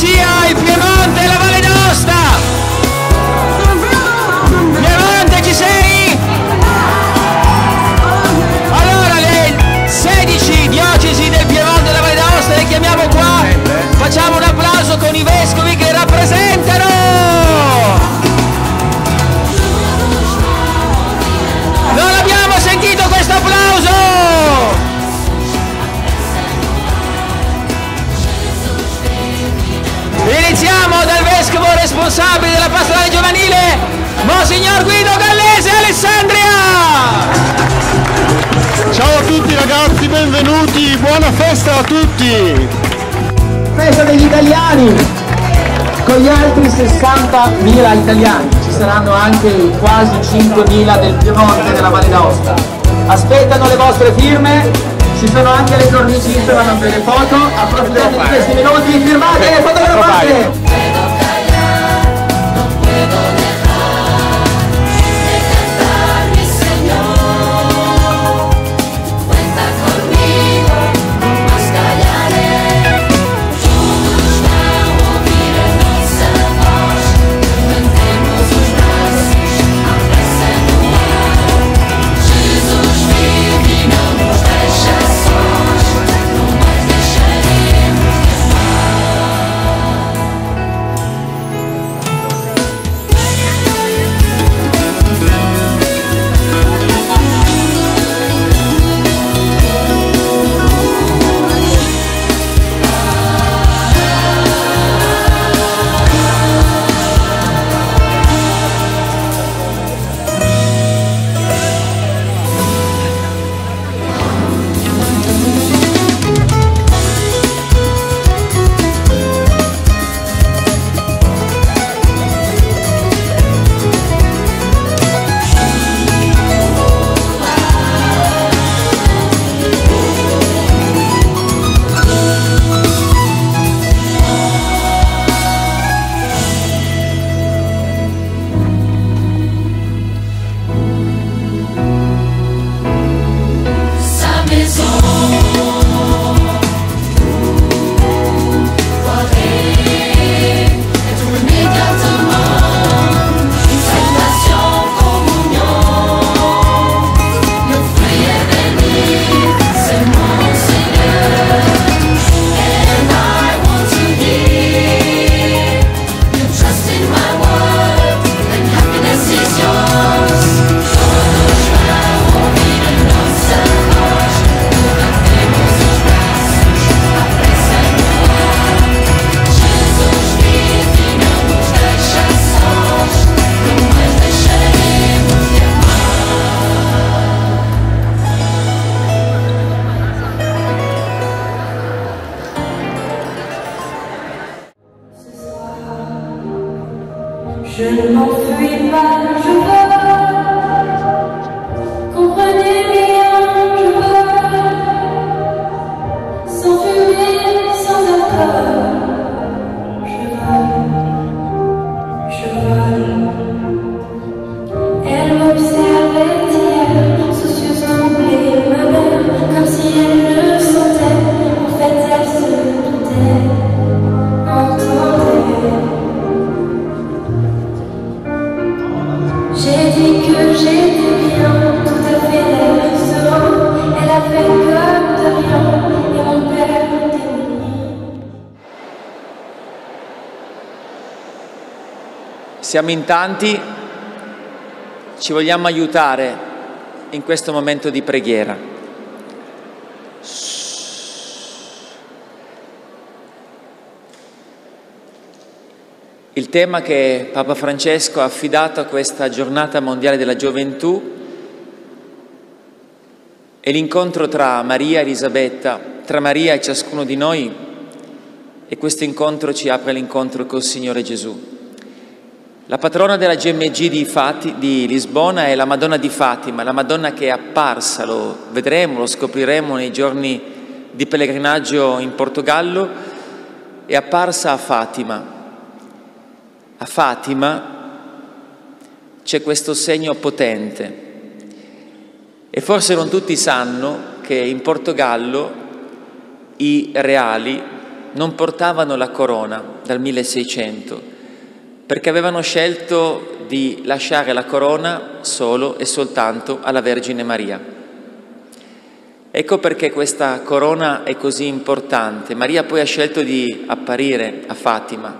she buona festa a tutti! Festa degli italiani con gli altri 60.000 italiani, ci saranno anche i quasi 5.000 del Piemonte e della Valle d'Aosta. Aspettano le vostre firme, ci sono anche le corniciste, vanno a bere foto, approfittate di questi minuti, firmate, fotografate! Siamo in tanti, ci vogliamo aiutare in questo momento di preghiera. Il tema che Papa Francesco ha affidato a questa giornata mondiale della gioventù è l'incontro tra Maria e Elisabetta, tra Maria e ciascuno di noi e questo incontro ci apre l'incontro col Signore Gesù. La patrona della GMG di, Fati- di Lisbona è la Madonna di Fatima, la Madonna che è apparsa, lo vedremo, lo scopriremo nei giorni di pellegrinaggio in Portogallo, è apparsa a Fatima. A Fatima c'è questo segno potente e forse non tutti sanno che in Portogallo i reali non portavano la corona dal 1600 perché avevano scelto di lasciare la corona solo e soltanto alla Vergine Maria. Ecco perché questa corona è così importante. Maria poi ha scelto di apparire a Fatima.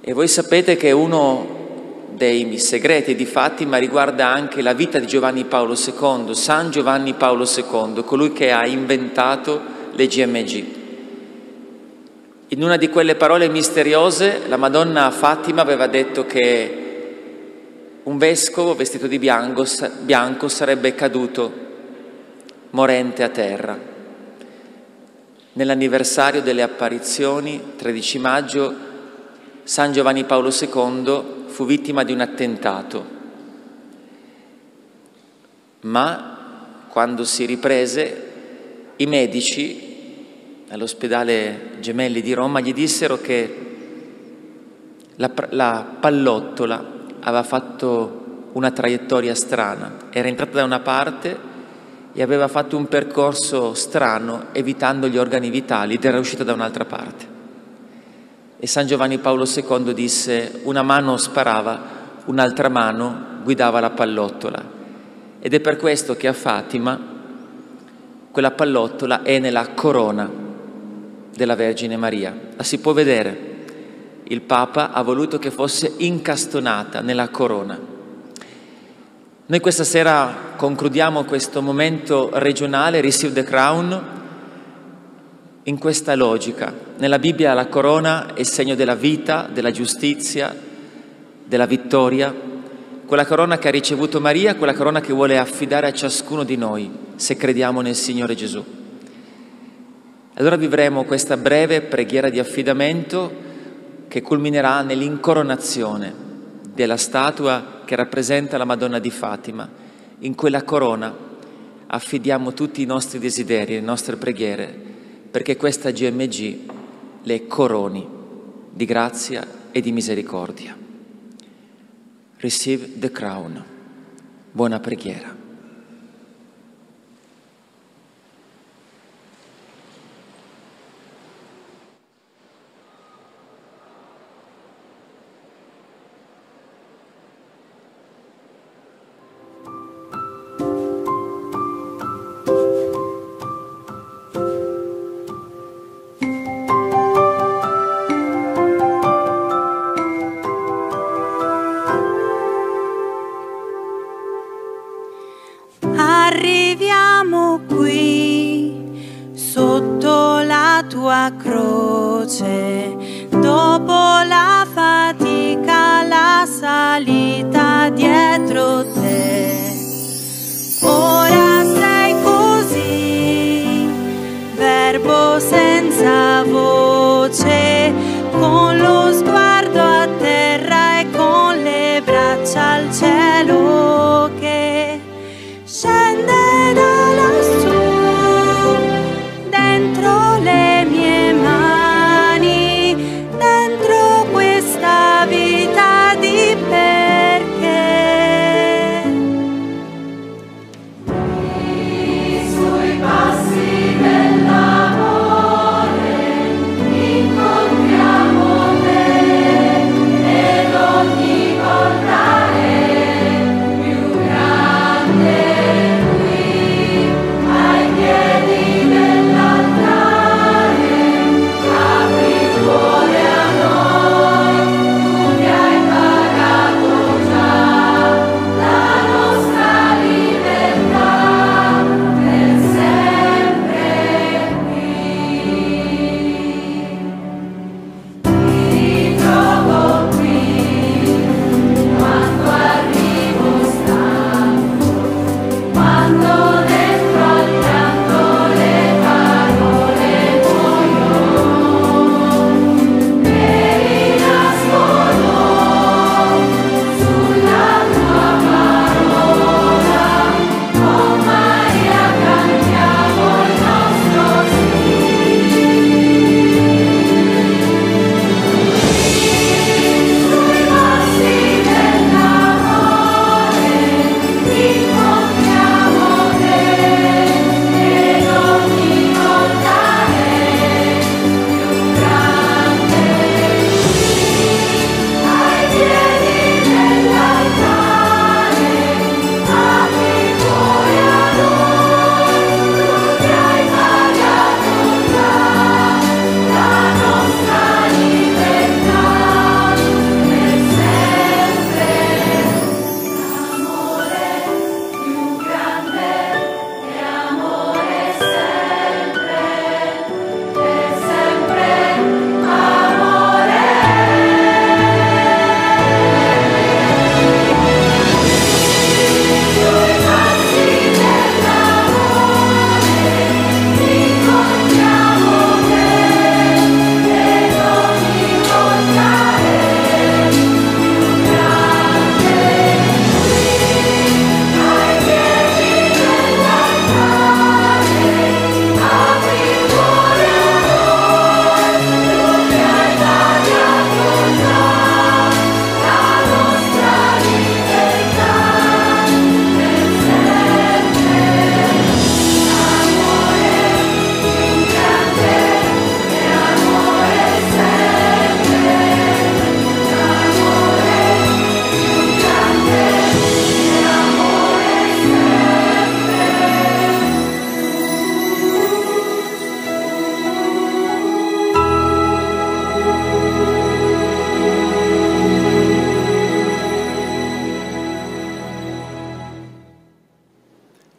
E voi sapete che uno dei segreti di Fatima riguarda anche la vita di Giovanni Paolo II, San Giovanni Paolo II, colui che ha inventato le GMG. In una di quelle parole misteriose la Madonna Fatima aveva detto che un vescovo vestito di bianco, bianco sarebbe caduto morente a terra. Nell'anniversario delle apparizioni, 13 maggio, San Giovanni Paolo II fu vittima di un attentato, ma quando si riprese i medici all'ospedale Gemelli di Roma gli dissero che la, la pallottola aveva fatto una traiettoria strana, era entrata da una parte e aveva fatto un percorso strano evitando gli organi vitali ed era uscita da un'altra parte. E San Giovanni Paolo II disse una mano sparava, un'altra mano guidava la pallottola. Ed è per questo che a Fatima quella pallottola è nella corona della Vergine Maria. La si può vedere. Il Papa ha voluto che fosse incastonata nella corona. Noi questa sera concludiamo questo momento regionale, Receive the Crown, in questa logica. Nella Bibbia la corona è segno della vita, della giustizia, della vittoria. Quella corona che ha ricevuto Maria, quella corona che vuole affidare a ciascuno di noi, se crediamo nel Signore Gesù. Allora vivremo questa breve preghiera di affidamento che culminerà nell'incoronazione della statua che rappresenta la Madonna di Fatima. In quella corona affidiamo tutti i nostri desideri, le nostre preghiere, perché questa GMG le coroni di grazia e di misericordia. Receive the crown. Buona preghiera.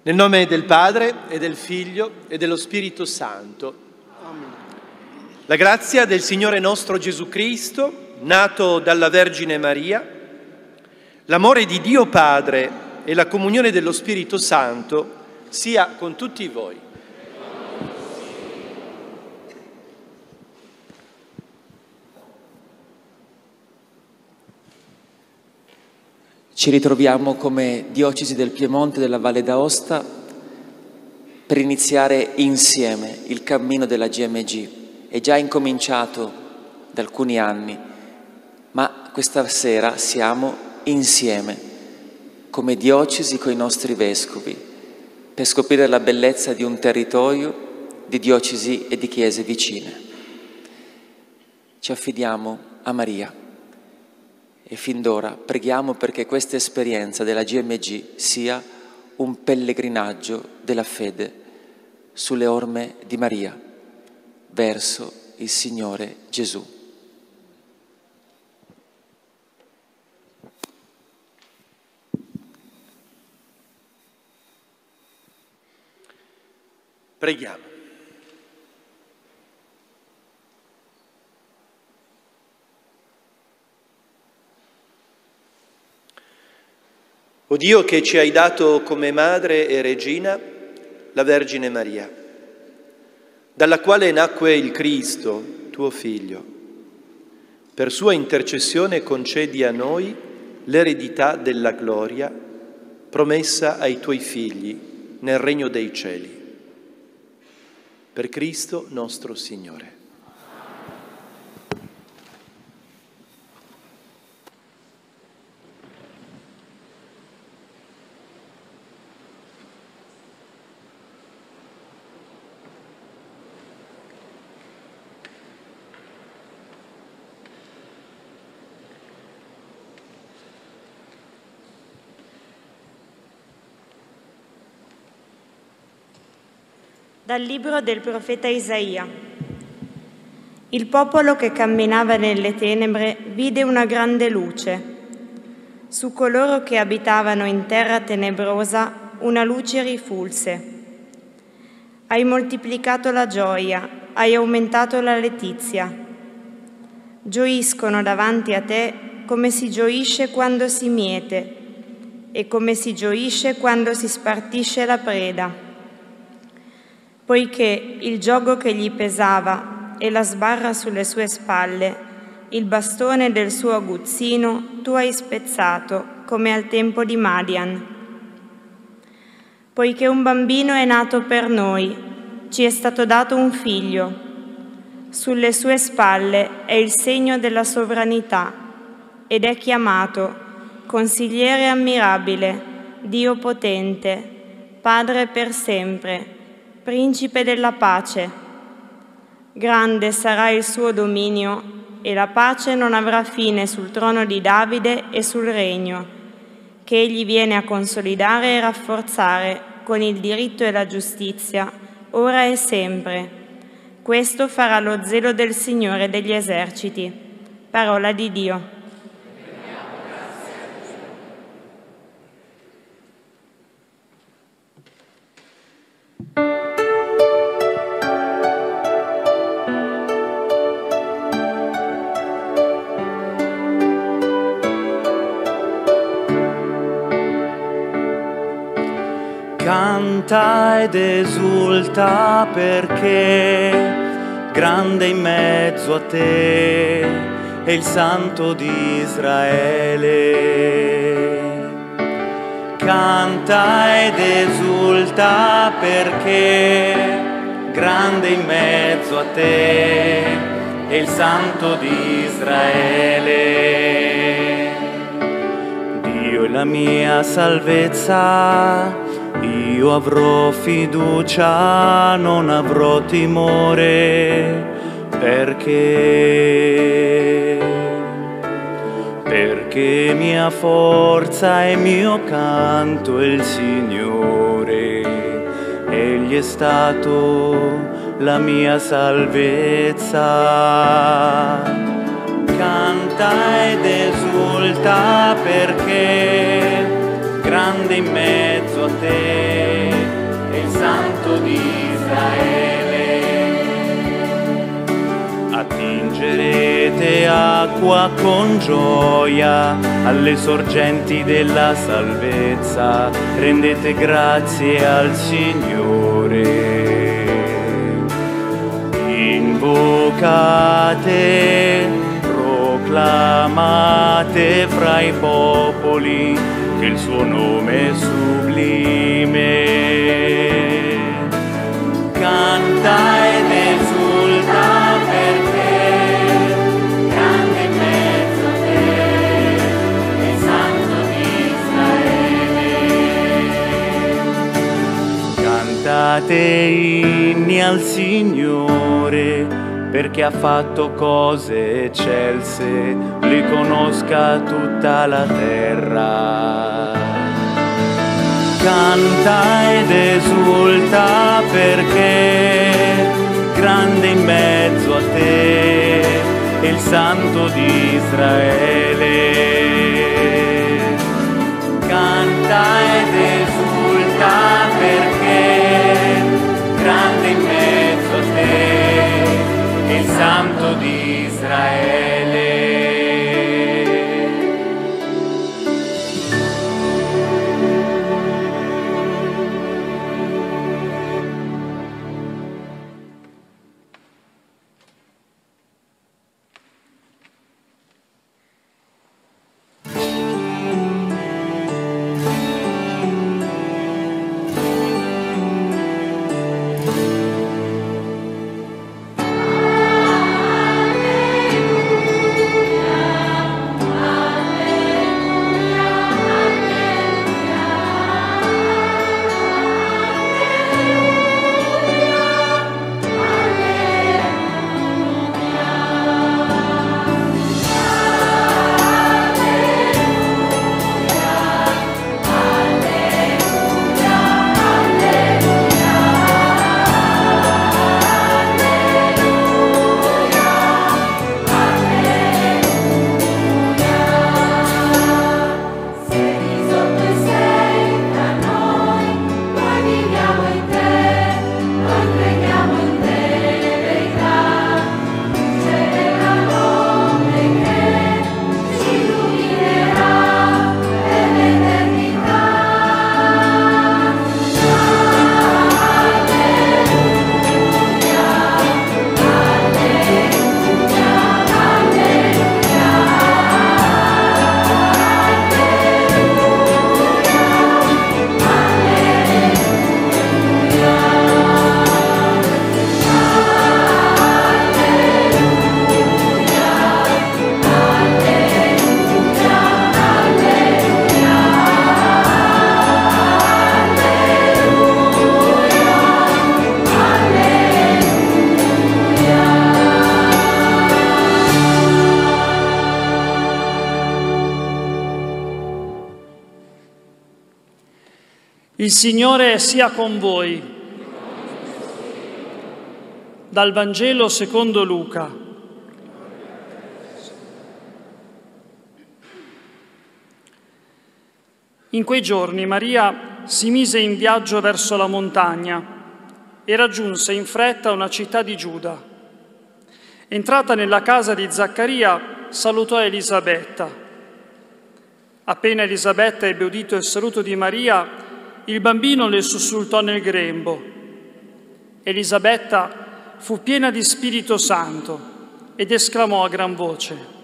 Nel nome del Padre e del Figlio e dello Spirito Santo. La grazia del Signore nostro Gesù Cristo, nato dalla Vergine Maria, l'amore di Dio Padre e la comunione dello Spirito Santo sia con tutti voi. Ci ritroviamo come diocesi del Piemonte della Valle d'Aosta per iniziare insieme il cammino della GMG. È già incominciato da alcuni anni, ma questa sera siamo insieme come diocesi con i nostri vescovi per scoprire la bellezza di un territorio di diocesi e di chiese vicine. Ci affidiamo a Maria. E fin d'ora preghiamo perché questa esperienza della GMG sia un pellegrinaggio della fede sulle orme di Maria verso il Signore Gesù. Preghiamo. O Dio che ci hai dato come madre e regina la Vergine Maria, dalla quale nacque il Cristo, tuo Figlio, per sua intercessione concedi a noi l'eredità della gloria promessa ai tuoi figli nel regno dei cieli. Per Cristo nostro Signore. Dal libro del profeta Isaia. Il popolo che camminava nelle tenebre vide una grande luce. Su coloro che abitavano in terra tenebrosa una luce rifulse. Hai moltiplicato la gioia, hai aumentato la letizia. Gioiscono davanti a te come si gioisce quando si miete e come si gioisce quando si spartisce la preda poiché il giogo che gli pesava e la sbarra sulle sue spalle, il bastone del suo aguzzino, tu hai spezzato, come al tempo di Madian. Poiché un bambino è nato per noi, ci è stato dato un figlio. Sulle sue spalle è il segno della sovranità ed è chiamato Consigliere ammirabile, Dio potente, Padre per sempre principe della pace. Grande sarà il suo dominio e la pace non avrà fine sul trono di Davide e sul regno, che egli viene a consolidare e rafforzare con il diritto e la giustizia, ora e sempre. Questo farà lo zelo del Signore degli eserciti. Parola di Dio. Canta ed esulta perché grande in mezzo a te è il Santo di Israele. Canta ed esulta perché grande in mezzo a te è il Santo di Israele. Dio è la mia salvezza io avrò fiducia, non avrò timore, perché? Perché mia forza e mio canto è il Signore, Egli è stato la mia salvezza. Canta ed esulta perché grande in mezzo a te Santo di Israele. Attingerete acqua con gioia alle sorgenti della salvezza, rendete grazie al Signore. Invocate, proclamate fra i popoli che il suo nome è sublime. Cantate inni al Signore perché ha fatto cose eccelse, li conosca tutta la terra. Canta ed esulta perché grande in mezzo a te è il Santo di Israele. Canta ed esulta perché grande in mezzo a te è il Santo di Israele. Il Signore sia con voi. Dal Vangelo secondo Luca. In quei giorni Maria si mise in viaggio verso la montagna e raggiunse in fretta una città di Giuda. Entrata nella casa di Zaccaria, salutò Elisabetta. Appena Elisabetta ebbe udito il saluto di Maria, il bambino le sussultò nel grembo. Elisabetta fu piena di Spirito Santo ed esclamò a gran voce,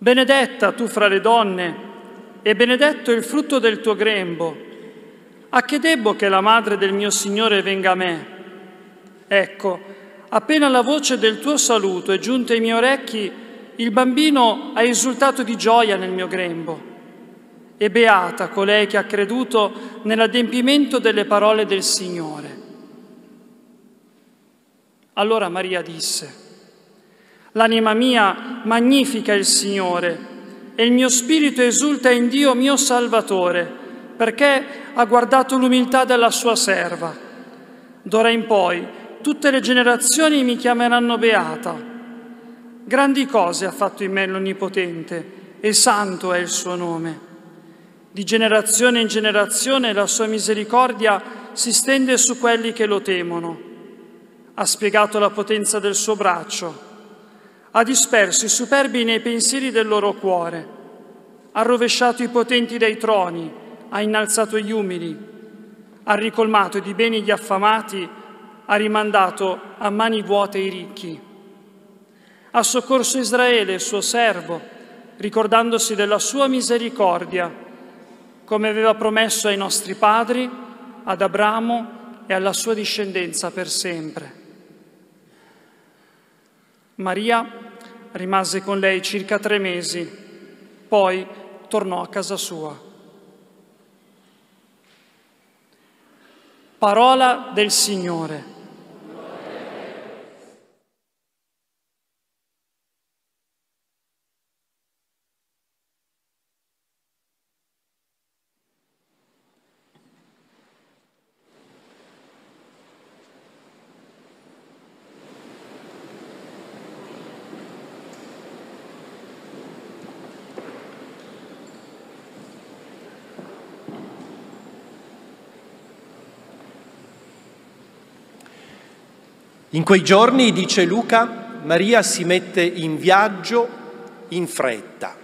Benedetta tu fra le donne e benedetto il frutto del tuo grembo. A che debbo che la madre del mio Signore venga a me? Ecco, appena la voce del tuo saluto è giunta ai miei orecchi, il bambino ha esultato di gioia nel mio grembo. E beata colei che ha creduto nell'adempimento delle parole del Signore. Allora Maria disse, L'anima mia magnifica il Signore e il mio spirito esulta in Dio mio Salvatore, perché ha guardato l'umiltà della sua serva. D'ora in poi tutte le generazioni mi chiameranno beata. Grandi cose ha fatto in me l'Onnipotente e santo è il suo nome. Di generazione in generazione la sua misericordia si stende su quelli che lo temono. Ha spiegato la potenza del suo braccio, ha disperso i superbi nei pensieri del loro cuore, ha rovesciato i potenti dai troni, ha innalzato gli umili, ha ricolmato di beni gli affamati, ha rimandato a mani vuote i ricchi. Ha soccorso Israele, suo servo, ricordandosi della sua misericordia, come aveva promesso ai nostri padri, ad Abramo e alla sua discendenza per sempre. Maria rimase con lei circa tre mesi, poi tornò a casa sua. Parola del Signore. In quei giorni, dice Luca, Maria si mette in viaggio in fretta,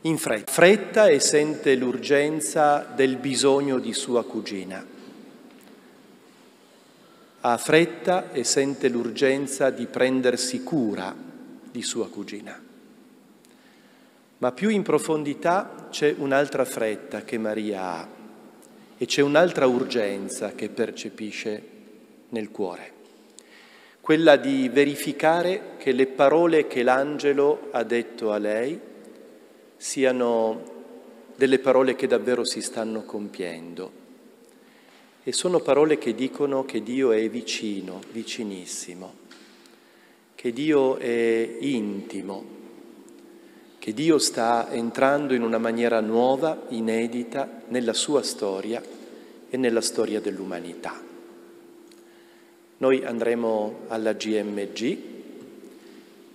in fretta, fretta e sente l'urgenza del bisogno di sua cugina. Ha fretta e sente l'urgenza di prendersi cura di sua cugina. Ma più in profondità c'è un'altra fretta che Maria ha e c'è un'altra urgenza che percepisce nel cuore quella di verificare che le parole che l'angelo ha detto a lei siano delle parole che davvero si stanno compiendo. E sono parole che dicono che Dio è vicino, vicinissimo, che Dio è intimo, che Dio sta entrando in una maniera nuova, inedita, nella sua storia e nella storia dell'umanità. Noi andremo alla GMG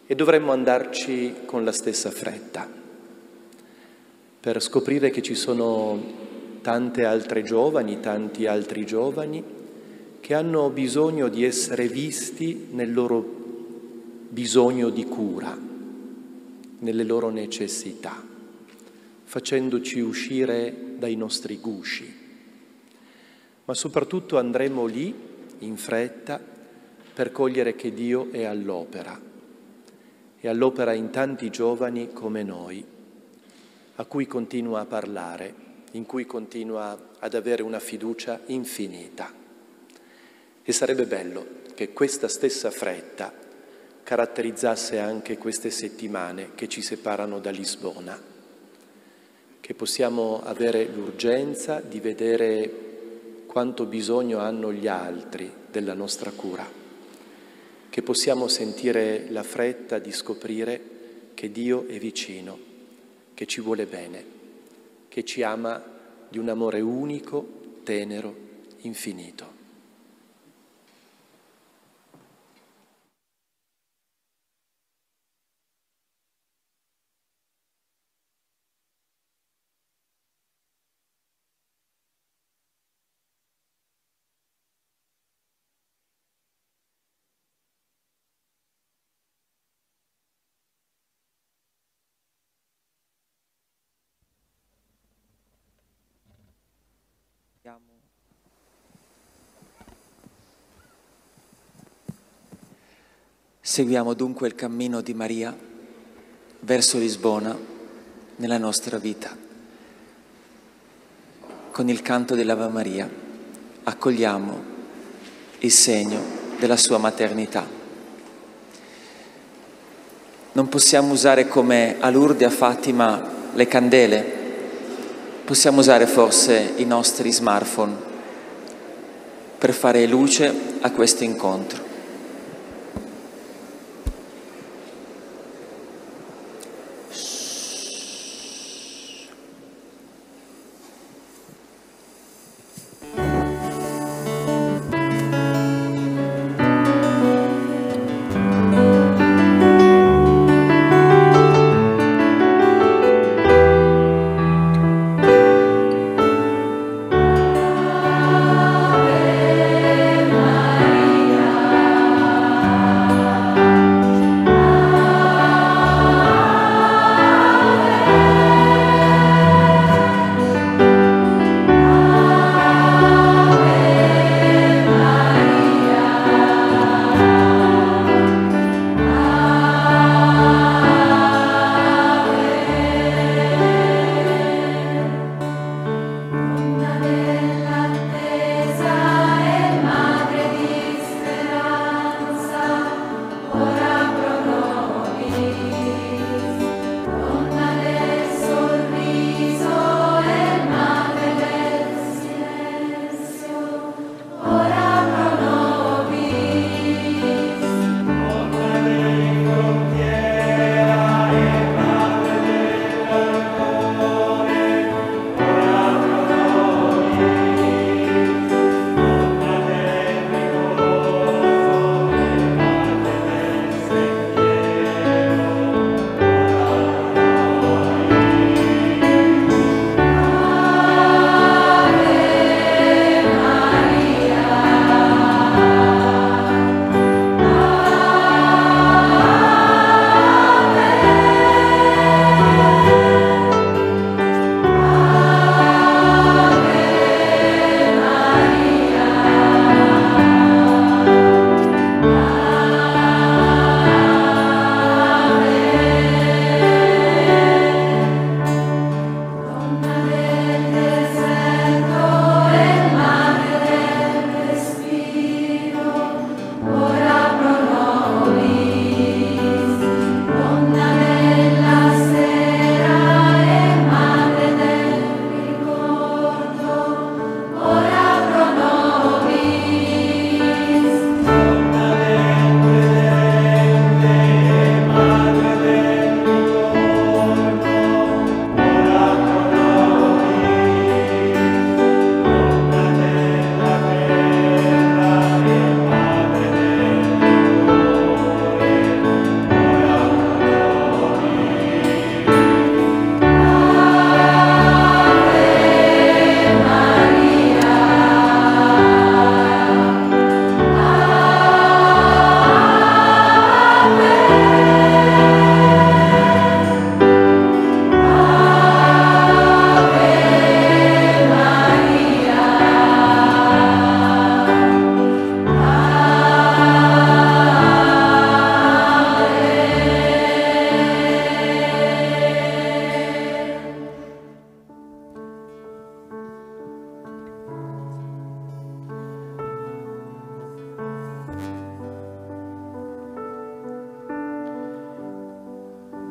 e dovremmo andarci con la stessa fretta per scoprire che ci sono tante altre giovani, tanti altri giovani che hanno bisogno di essere visti nel loro bisogno di cura, nelle loro necessità, facendoci uscire dai nostri gusci. Ma soprattutto andremo lì in fretta per cogliere che Dio è all'opera, è all'opera in tanti giovani come noi, a cui continua a parlare, in cui continua ad avere una fiducia infinita. E sarebbe bello che questa stessa fretta caratterizzasse anche queste settimane che ci separano da Lisbona, che possiamo avere l'urgenza di vedere quanto bisogno hanno gli altri della nostra cura, che possiamo sentire la fretta di scoprire che Dio è vicino, che ci vuole bene, che ci ama di un amore unico, tenero, infinito. Seguiamo dunque il cammino di Maria verso Lisbona nella nostra vita. Con il canto dell'Ave Maria accogliamo il segno della sua maternità. Non possiamo usare come a Lourdes a Fatima le candele, possiamo usare forse i nostri smartphone per fare luce a questo incontro.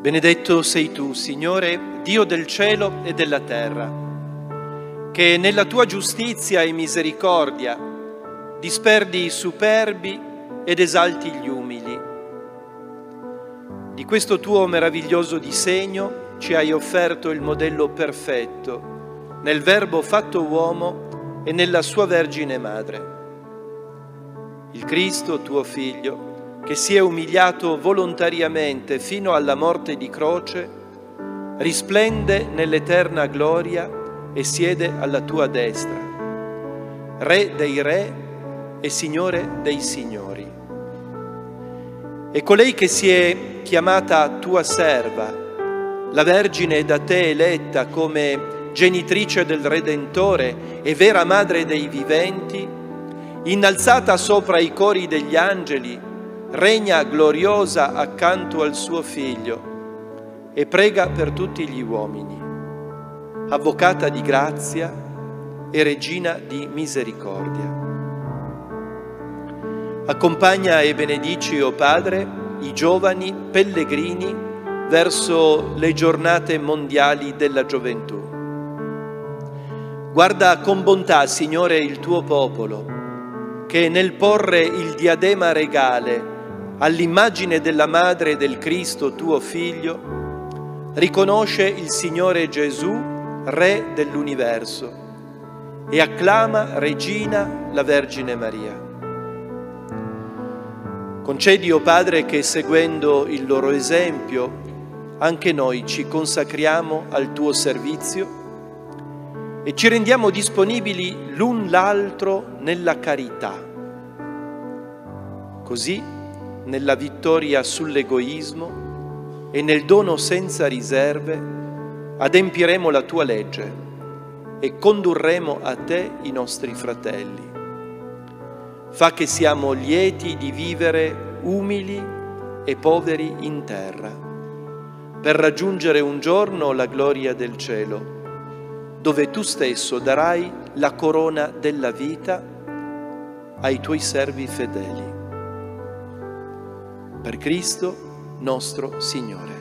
Benedetto sei tu, Signore, Dio del cielo e della terra, che nella tua giustizia e misericordia disperdi i superbi ed esalti gli umili. Di questo tuo meraviglioso disegno ci hai offerto il modello perfetto nel Verbo fatto uomo e nella sua Vergine Madre. Il Cristo, tuo Figlio, che si è umiliato volontariamente fino alla morte di croce, risplende nell'eterna gloria e siede alla tua destra, Re dei re e Signore dei signori. E colei che si è chiamata tua serva, la Vergine da te eletta come genitrice del Redentore e vera madre dei viventi, innalzata sopra i cori degli angeli, regna gloriosa accanto al suo Figlio e prega per tutti gli uomini, avvocata di grazia e regina di misericordia. Accompagna e benedici, o Padre, i giovani pellegrini verso le giornate mondiali della gioventù. Guarda con bontà, Signore, il tuo popolo, che nel porre il diadema regale all'immagine della madre del Cristo tuo figlio, riconosce il Signore Gesù, Re dell'universo, e acclama Regina la Vergine Maria. Concedi, o Padre, che seguendo il loro esempio, anche noi ci consacriamo al tuo servizio e ci rendiamo disponibili l'un l'altro nella carità. Così nella vittoria sull'egoismo e nel dono senza riserve, adempiremo la tua legge e condurremo a te i nostri fratelli. Fa che siamo lieti di vivere umili e poveri in terra, per raggiungere un giorno la gloria del cielo, dove tu stesso darai la corona della vita ai tuoi servi fedeli per Cristo nostro Signore.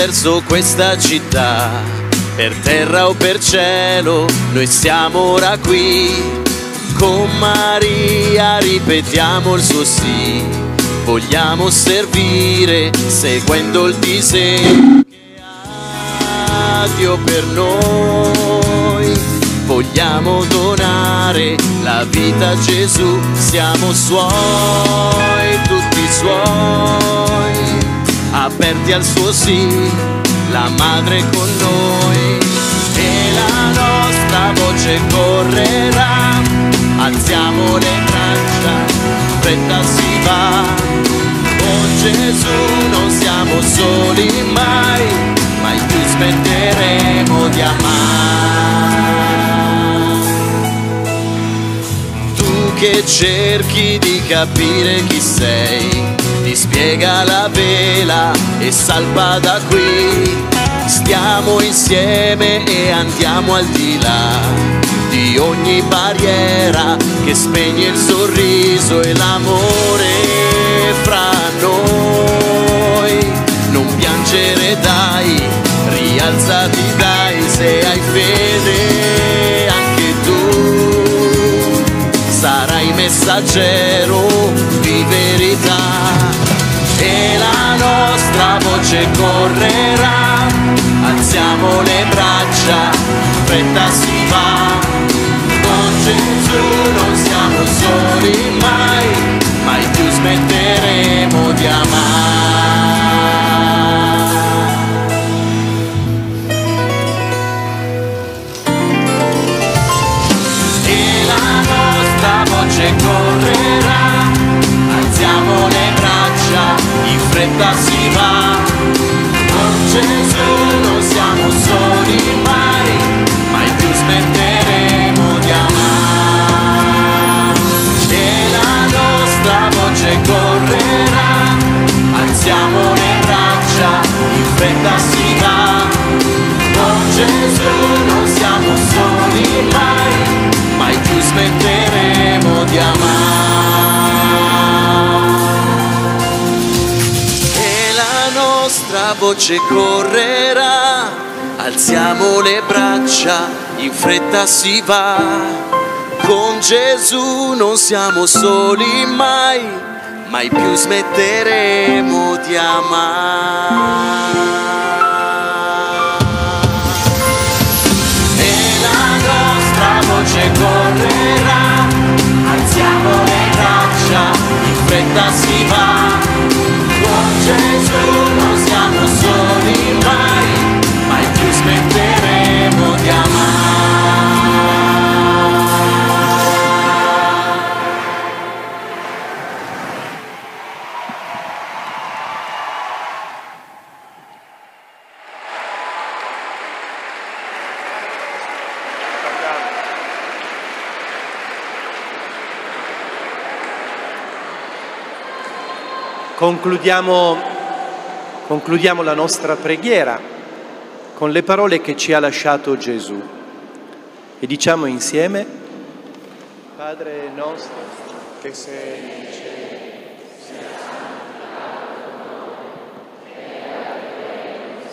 Verso questa città. Per terra o per cielo, noi siamo ora qui. Con Maria ripetiamo il suo sì. Vogliamo servire seguendo il disegno che ha Dio per noi. Vogliamo donare la vita a Gesù, siamo suoi, tutti suoi aperti al suo sì, la madre con noi e la nostra voce correrà, alziamo le braccia, fretta si va, con Gesù non siamo soli mai, mai più smetteremo di amare. Tu che cerchi di capire chi sei, ti spiega la vela e salpa da qui. Stiamo insieme e andiamo al di là di ogni barriera che spegne il sorriso e l'amore fra noi. Non piangere dai, rialzati dai se hai fede anche tu. Sarai messaggero di verità. E la nostra voce correrà, alziamo le braccia, fretta si va, con Gesù non siamo soli mai, mai più smetteremo di amare. Nostra voce correrà, alziamo le braccia, in fretta si va. Con Gesù non siamo soli mai, mai più smetteremo di amare. Correrà, alziamo le braccia, in fretta si va. Smetteremo di amare. Concludiamo, concludiamo la nostra preghiera con le parole che ci ha lasciato Gesù. E diciamo insieme, Padre nostro che sei in cielo, sia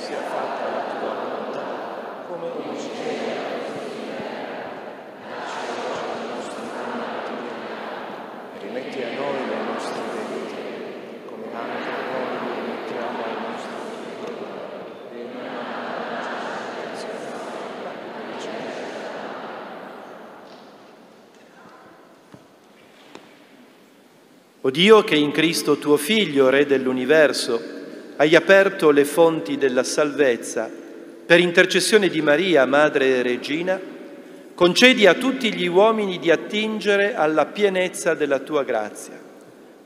sia fatta la tua volontà, come in cielo, rimetti a noi le nostre debite, come anche noi rimettiamo ai nostri debitori, e non O Dio che in Cristo tuo Figlio, Re dell'universo, hai aperto le fonti della salvezza, per intercessione di Maria, Madre e Regina, concedi a tutti gli uomini di attingere alla pienezza della tua grazia.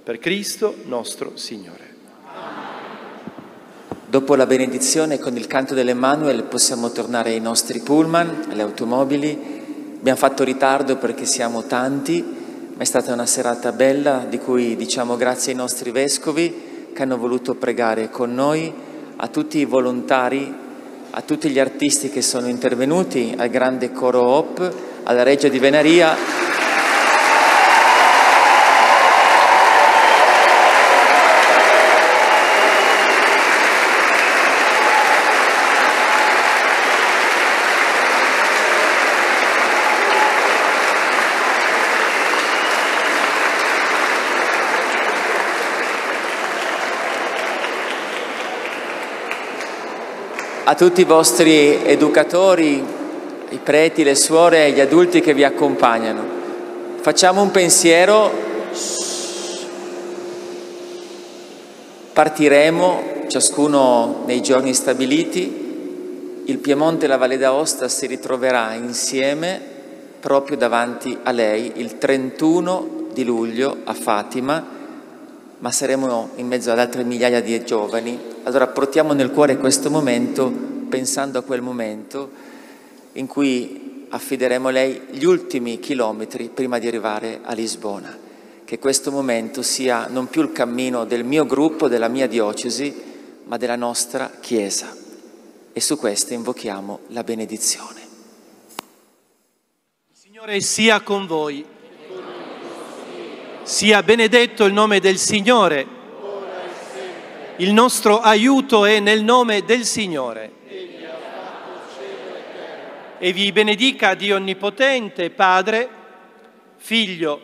Per Cristo nostro Signore. Dopo la benedizione con il canto dell'Emmanuel possiamo tornare ai nostri pullman, alle automobili. Abbiamo fatto ritardo perché siamo tanti, è stata una serata bella di cui diciamo grazie ai nostri vescovi che hanno voluto pregare con noi, a tutti i volontari, a tutti gli artisti che sono intervenuti, al grande coro Hop, alla Reggia di Venaria. Tutti i vostri educatori, i preti, le suore e gli adulti che vi accompagnano. Facciamo un pensiero, partiremo ciascuno nei giorni stabiliti, il Piemonte e la Valle d'Aosta si ritroverà insieme proprio davanti a lei il 31 di luglio a Fatima, ma saremo in mezzo ad altre migliaia di giovani. Allora portiamo nel cuore questo momento, pensando a quel momento in cui affideremo a lei gli ultimi chilometri prima di arrivare a Lisbona. Che questo momento sia non più il cammino del mio gruppo, della mia diocesi, ma della nostra Chiesa. E su questo invochiamo la benedizione. Signore sia con voi. Sia benedetto il nome del Signore. Il nostro aiuto è nel nome del Signore. E vi benedica Dio Onnipotente, Padre, Figlio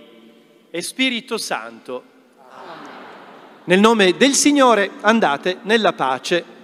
e Spirito Santo. Nel nome del Signore andate nella pace.